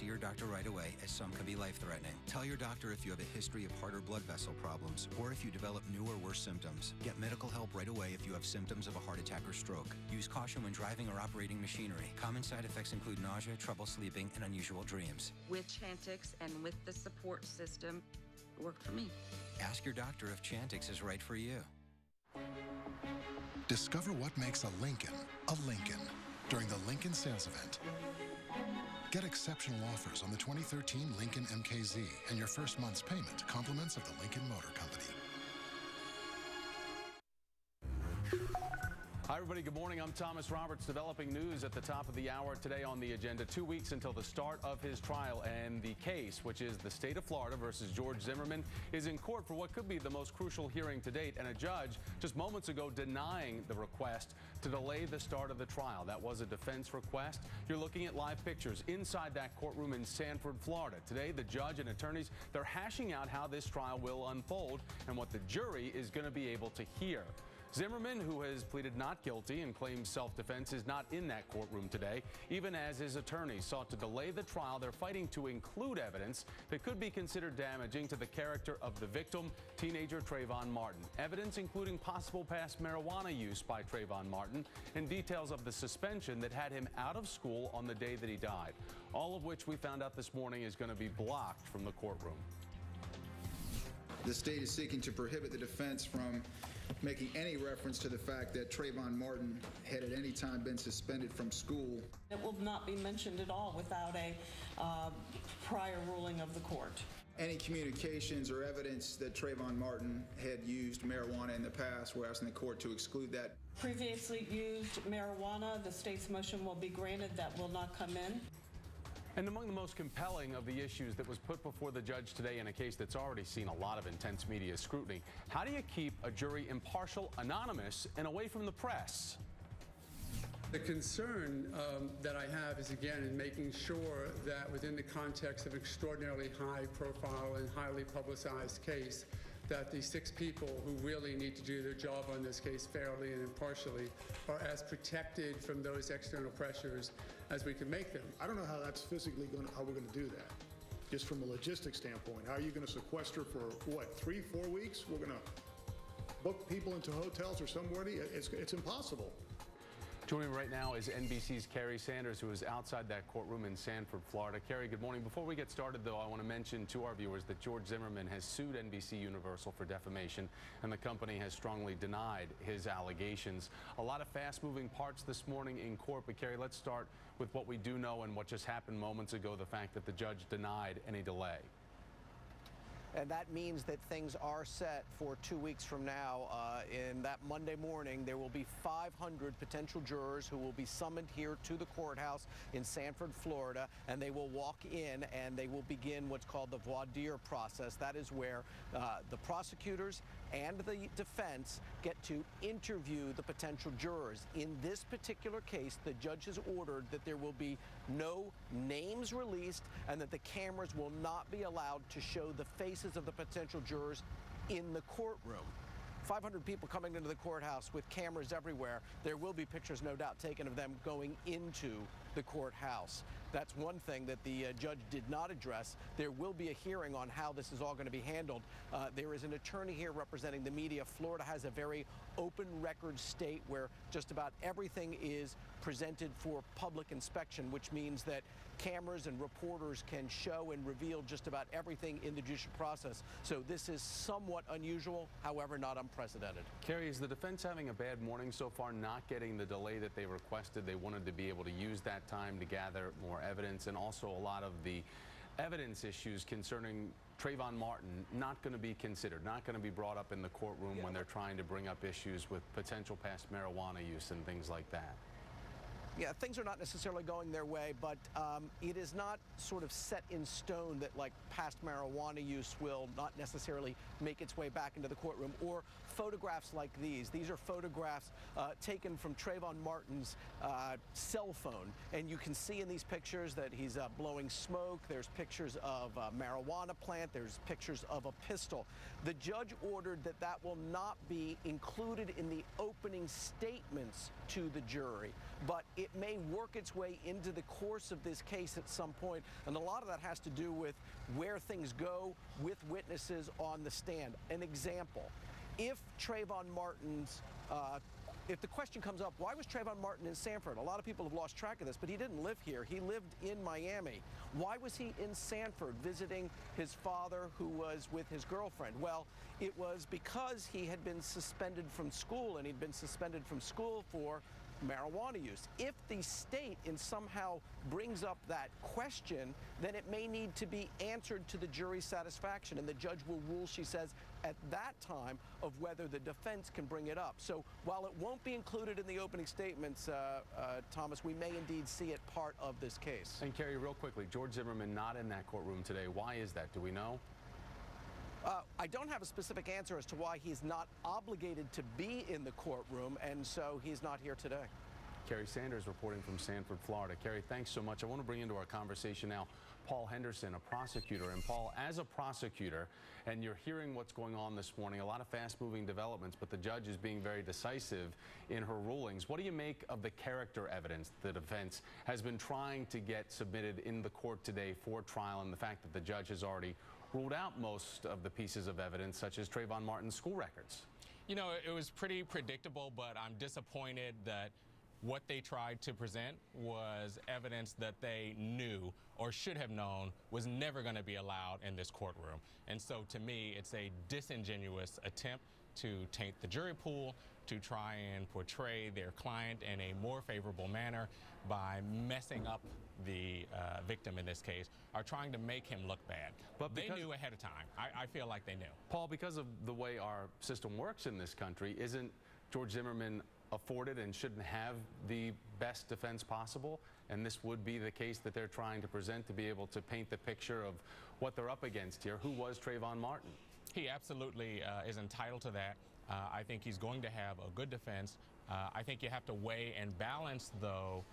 see your doctor right away, as some can be life-threatening. Tell your doctor if you have a history of heart or blood vessel problems, or if you develop new or worse symptoms. Get medical help right away if you have symptoms of a heart attack or stroke. Use caution when driving or operating machinery. Common side effects include nausea, trouble sleeping, and unusual dreams. With Chantix and with the support system, it worked for me. Ask your doctor if Chantix is right for you. Discover what makes a Lincoln a Lincoln during the Lincoln Sales Event. Get exceptional offers on the 2013 Lincoln MKZ and your first month's payment compliments of the Lincoln Motor Company. Hi, everybody. Good morning. I'm Thomas Roberts. Developing news at the top of the hour today on the agenda. Two weeks until the start of his trial, and the case, which is the state of Florida versus George Zimmerman, is in court for what could be the most crucial hearing to date. And a judge just moments ago denying the request to delay the start of the trial. That was a defense request. You're looking at live pictures inside that courtroom in Sanford, Florida. Today, the judge and attorneys they're hashing out how this trial will unfold and what the jury is going to be able to hear. Zimmerman, who has pleaded not guilty and claims self-defense, is not in that courtroom today, even as his attorneys sought to delay the trial. They're fighting to include evidence that could be considered damaging to the character of the victim, teenager Trayvon Martin. Evidence including possible past marijuana use by Trayvon Martin and details of the suspension that had him out of school on the day that he died. All of which we found out this morning is going to be blocked from the courtroom. The state is seeking to prohibit the defense from making any reference to the fact that Trayvon Martin had at any time been suspended from school. It will not be mentioned at all without a uh, prior ruling of the court. Any communications or evidence that Trayvon Martin had used marijuana in the past, we're asking the court to exclude that. Previously used marijuana, the state's motion will be granted. That will not come in. And among the most compelling of the issues that was put before the judge today in a case that's already seen a lot of intense media scrutiny, how do you keep a jury impartial, anonymous, and away from the press? The concern um, that I have is, again, in making sure that within the context of an extraordinarily high profile and highly publicized case, that the six people who really need to do their job on this case fairly and impartially are as protected from those external pressures as we can make them. I don't know how that's physically going to, how we're going to do that. Just from a logistics standpoint, how are you going to sequester for what, three, four weeks? We're going to book people into hotels or somewhere. It's, it's impossible. Joining me right now is NBC's Kerry Sanders, who is outside that courtroom in Sanford, Florida. Kerry, good morning. Before we get started, though, I want to mention to our viewers that George Zimmerman has sued NBC Universal for defamation, and the company has strongly denied his allegations. A lot of fast-moving parts this morning in court, but Kerry, let's start with what we do know and what just happened moments ago, the fact that the judge denied any delay. And that means that things are set for two weeks from now. Uh, in that Monday morning, there will be 500 potential jurors who will be summoned here to the courthouse in Sanford, Florida, and they will walk in and they will begin what's called the voir dire process. That is where uh, the prosecutors and the defense get to interview the potential jurors. In this particular case, the judge has ordered that there will be no names released and that the cameras will not be allowed to show the faces of the potential jurors in the courtroom. 500 people coming into the courthouse with cameras everywhere. There will be pictures, no doubt, taken of them going into the courthouse. That's one thing that the uh, judge did not address. There will be a hearing on how this is all going to be handled. Uh, there is an attorney here representing the media. Florida has a very open record state where just about everything is presented for public inspection, which means that cameras and reporters can show and reveal just about everything in the judicial process. So this is somewhat unusual, however, not unprecedented. Kerry, is the defense having a bad morning so far, not getting the delay that they requested? They wanted to be able to use that time to gather more evidence and also a lot of the evidence issues concerning Trayvon Martin not going to be considered, not going to be brought up in the courtroom yeah. when they're trying to bring up issues with potential past marijuana use and things like that. Yeah, things are not necessarily going their way, but um, it is not sort of set in stone that like past marijuana use will not necessarily make its way back into the courtroom or photographs like these. These are photographs uh, taken from Trayvon Martin's uh, cell phone, and you can see in these pictures that he's uh, blowing smoke. There's pictures of a marijuana plant. There's pictures of a pistol. The judge ordered that that will not be included in the opening statements to the jury, but it may work its way into the course of this case at some point, and a lot of that has to do with where things go with witnesses on the stand. An example, if Trayvon Martin's uh, if the question comes up, why was Trayvon Martin in Sanford? A lot of people have lost track of this, but he didn't live here. He lived in Miami. Why was he in Sanford visiting his father who was with his girlfriend? Well, it was because he had been suspended from school and he'd been suspended from school for marijuana use. If the state in somehow brings up that question, then it may need to be answered to the jury's satisfaction, and the judge will rule, she says, at that time of whether the defense can bring it up. So while it won't be included in the opening statements, uh, uh, Thomas, we may indeed see it part of this case. And Kerry, real quickly, George Zimmerman not in that courtroom today. Why is that? Do we know? Uh, I don't have a specific answer as to why he's not obligated to be in the courtroom, and so he's not here today. Kerry Sanders reporting from Sanford, Florida. Kerry, thanks so much. I want to bring into our conversation now Paul Henderson, a prosecutor. And Paul, as a prosecutor, and you're hearing what's going on this morning, a lot of fast-moving developments, but the judge is being very decisive in her rulings. What do you make of the character evidence the defense has been trying to get submitted in the court today for trial and the fact that the judge has already ruled out most of the pieces of evidence, such as Trayvon Martin's school records? You know, it was pretty predictable, but I'm disappointed that what they tried to present was evidence that they knew or should have known was never going to be allowed in this courtroom. And so to me, it's a disingenuous attempt to taint the jury pool, to try and portray their client in a more favorable manner by messing up the uh, victim in this case, are trying to make him look bad. But they knew ahead of time. I, I feel like they knew. Paul, because of the way our system works in this country, isn't George Zimmerman afforded and shouldn't have the best defense possible. And this would be the case that they're trying to present to be able to paint the picture of what they're up against here. Who was Trayvon Martin? He absolutely uh, is entitled to that. Uh, I think he's going to have a good defense. Uh, I think you have to weigh and balance, though,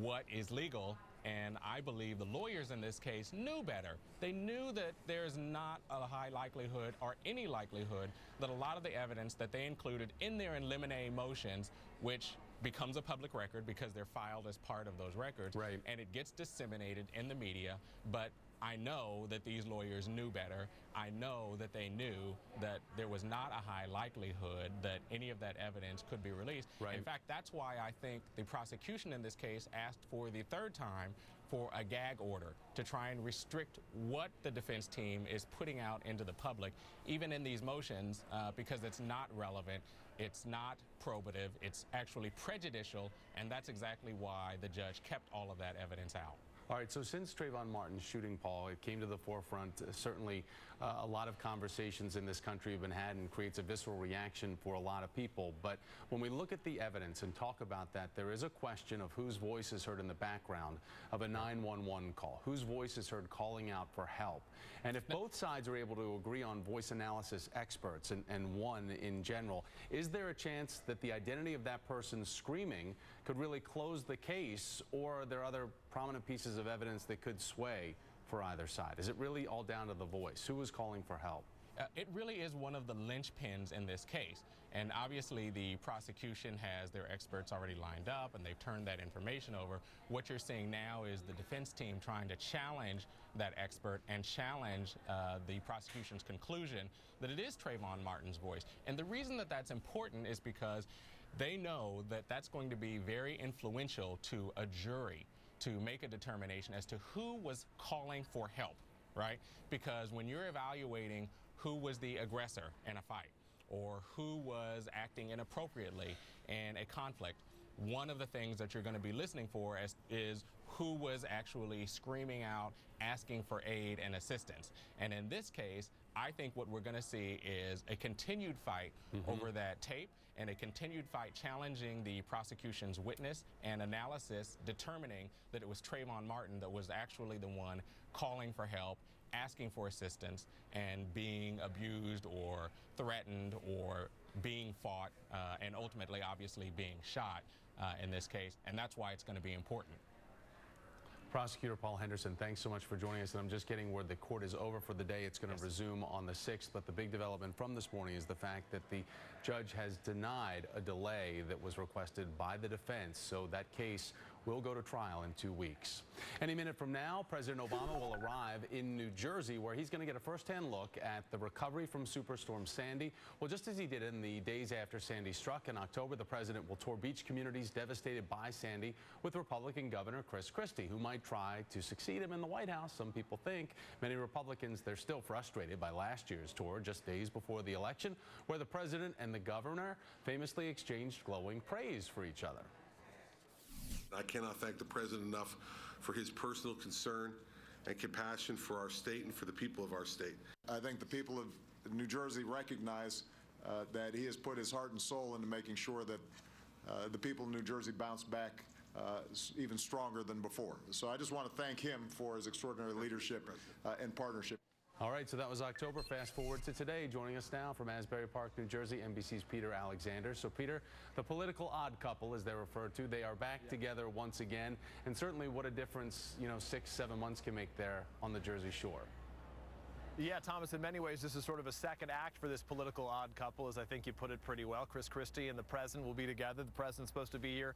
what is legal and I believe the lawyers in this case knew better. They knew that there's not a high likelihood or any likelihood that a lot of the evidence that they included in their in limine motions, which becomes a public record because they're filed as part of those records, right. and it gets disseminated in the media, but I know that these lawyers knew better. I know that they knew that there was not a high likelihood that any of that evidence could be released. Right. In fact, that's why I think the prosecution in this case asked for the third time for a gag order to try and restrict what the defense team is putting out into the public, even in these motions, uh, because it's not relevant, it's not probative, it's actually prejudicial, and that's exactly why the judge kept all of that evidence out. All right, so since Trayvon Martin's shooting, Paul, it came to the forefront. Uh, certainly, uh, a lot of conversations in this country have been had and creates a visceral reaction for a lot of people. But when we look at the evidence and talk about that, there is a question of whose voice is heard in the background of a 911 call, whose voice is heard calling out for help. And if both sides are able to agree on voice analysis experts and, and one in general, is there a chance that the identity of that person screaming could really close the case, or are there other prominent pieces of evidence that could sway for either side? Is it really all down to the voice? Who was calling for help? Uh, it really is one of the linchpins in this case. And obviously, the prosecution has their experts already lined up and they've turned that information over. What you're seeing now is the defense team trying to challenge that expert and challenge uh, the prosecution's conclusion that it is Trayvon Martin's voice. And the reason that that's important is because they know that that's going to be very influential to a jury to make a determination as to who was calling for help, right? Because when you're evaluating who was the aggressor in a fight or who was acting inappropriately in a conflict, one of the things that you're going to be listening for is, is who was actually screaming out, asking for aid and assistance. And in this case, I think what we're going to see is a continued fight mm-hmm. over that tape and a continued fight challenging the prosecution's witness and analysis, determining that it was Trayvon Martin that was actually the one calling for help, asking for assistance, and being abused or threatened or being fought, uh, and ultimately, obviously, being shot uh, in this case. And that's why it's going to be important. Prosecutor Paul Henderson, thanks so much for joining us. And I'm just getting word the court is over for the day. It's going to yes. resume on the 6th. But the big development from this morning is the fact that the judge has denied a delay that was requested by the defense. So that case will go to trial in two weeks. Any minute from now, President Obama will arrive in New Jersey, where he's going to get a firsthand look at the recovery from Superstorm Sandy. Well, just as he did in the days after Sandy struck in October, the president will tour beach communities devastated by Sandy with Republican Governor Chris Christie, who might try to succeed him in the White House. Some people think. Many Republicans, they're still frustrated by last year's tour, just days before the election, where the president and the governor famously exchanged glowing praise for each other. I cannot thank the president enough for his personal concern and compassion for our state and for the people of our state. I think the people of New Jersey recognize uh, that he has put his heart and soul into making sure that uh, the people of New Jersey bounce back uh, even stronger than before. So I just want to thank him for his extraordinary leadership uh, and partnership. All right, so that was October. Fast forward to today. Joining us now from Asbury Park, New Jersey, NBC's Peter Alexander. So, Peter, the political odd couple, as they're referred to, they are back together once again. And certainly, what a difference, you know, six, seven months can make there on the Jersey Shore. Yeah, Thomas, in many ways, this is sort of a second act for this political odd couple, as I think you put it pretty well. Chris Christie and the president will be together. The president's supposed to be here